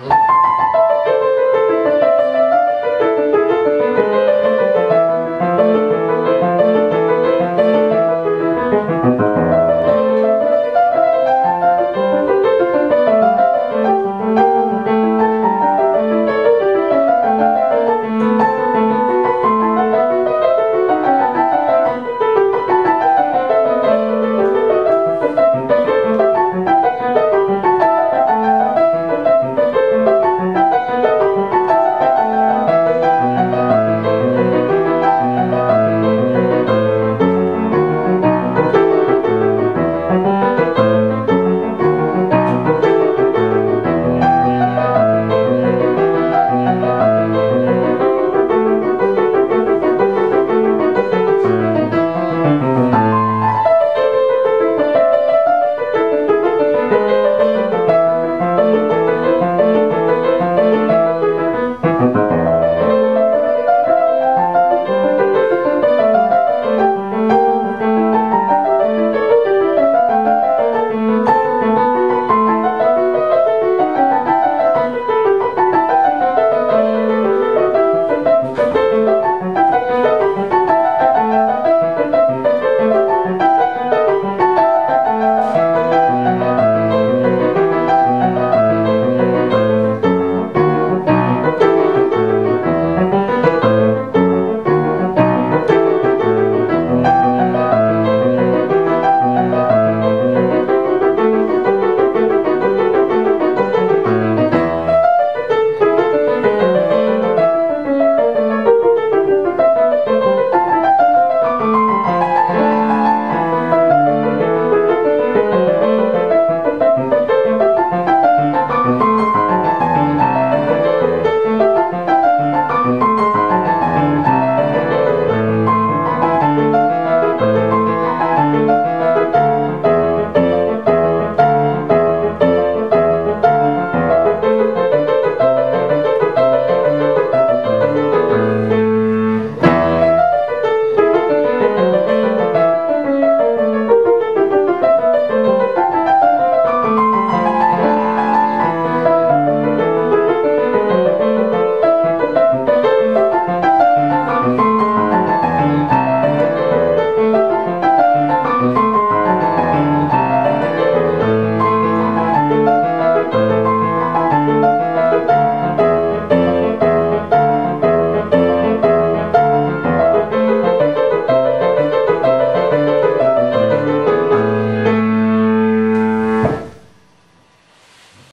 Uhum.